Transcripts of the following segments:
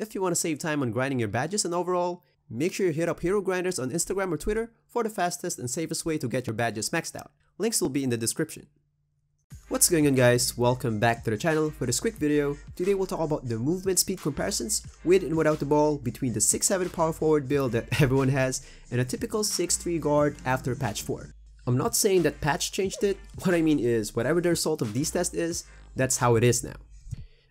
If you want to save time on grinding your badges and overall, make sure you hit up Hero Grinders on Instagram or Twitter for the fastest and safest way to get your badges maxed out. Links will be in the description. What's going on guys, welcome back to the channel. For this quick video, today we'll talk about the movement speed comparisons with and without the ball between the 6-7 power forward build that everyone has and a typical 6-3 guard after patch 4. I'm not saying that patch changed it, what I mean is whatever the result of these tests is, that's how it is now.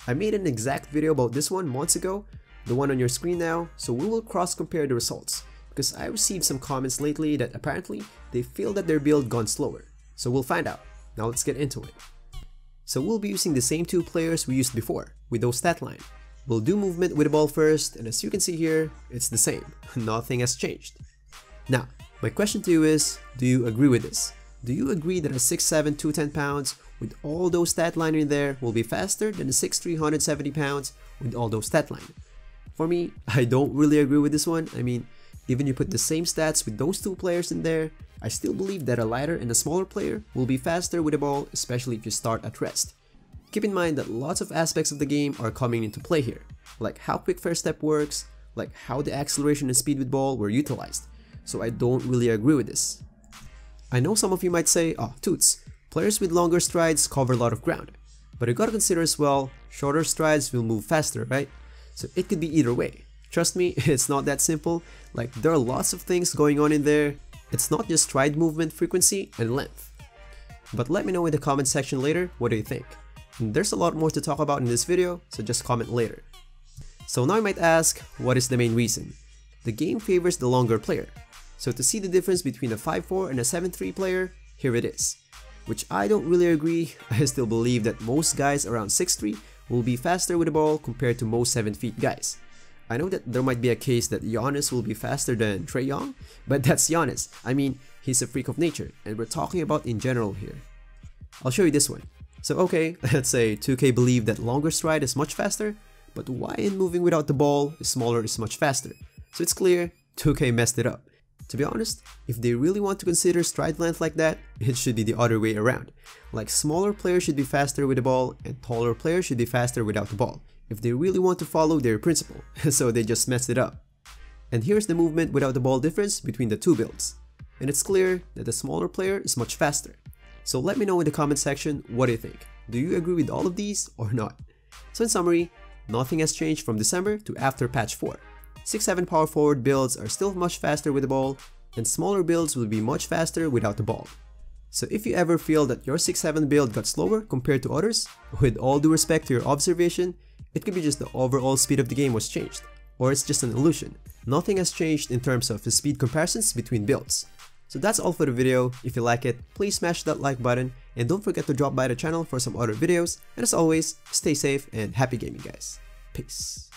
I made an exact video about this one months ago, the one on your screen now, so we will cross compare the results because I received some comments lately that apparently they feel that their build gone slower. So we'll find out. Now let's get into it. So we'll be using the same two players we used before, with those stat line. We'll do movement with the ball first, and as you can see here, it's the same. Nothing has changed. Now, my question to you is, do you agree with this? Do you agree that a 6'7", 210 pounds with all those stat line in there will be faster than a 6'3", 170 pounds with all those stat line? For me, I don't really agree with this one. I mean, even you put the same stats with those two players in there, I still believe that a lighter and a smaller player will be faster with the ball, especially if you start at rest. Keep in mind that lots of aspects of the game are coming into play here, like how quick first step works, like how the acceleration and speed with ball were utilized, so I don't really agree with this. I know some of you might say, oh Tutes, players with longer strides cover a lot of ground, but you gotta consider as well, shorter strides will move faster, right? So it could be either way. Trust me, it's not that simple, like there are lots of things going on in there, it's not just stride movement frequency and length. But let me know in the comment section later what do you think. And there's a lot more to talk about in this video, so just comment later. So now you might ask, what is the main reason? The game favors the longer player. So to see the difference between a 5-4 and a 7-3 player, here it is. Which I don't really agree, I still believe that most guys around 6'3 will be faster with the ball compared to most 7 feet guys. I know that there might be a case that Giannis will be faster than Trae Young, but that's Giannis. I mean, he's a freak of nature, and we're talking about in general here. I'll show you this one. So okay, let's say 2K believe that longer stride is much faster, but why in moving without the ball, smaller is much faster? So it's clear, 2K messed it up. To be honest, if they really want to consider stride length like that, it should be the other way around. Like smaller players should be faster with the ball, and taller players should be faster without the ball if they really want to follow their principle, so they just messed it up. And here's the movement without the ball difference between the two builds. And it's clear that the smaller player is much faster. So let me know in the comment section what do you think. Do you agree with all of these or not? So in summary, nothing has changed from December to after patch 4. 6-7 power forward builds are still much faster with the ball, and smaller builds will be much faster without the ball. So if you ever feel that your 6-7 build got slower compared to others, with all due respect to your observation, it could be just the overall speed of the game was changed, or it's just an illusion. Nothing has changed in terms of the speed comparisons between builds. So that's all for the video, if you like it, please smash that like button, and don't forget to drop by the channel for some other videos, and as always, stay safe and happy gaming guys. Peace.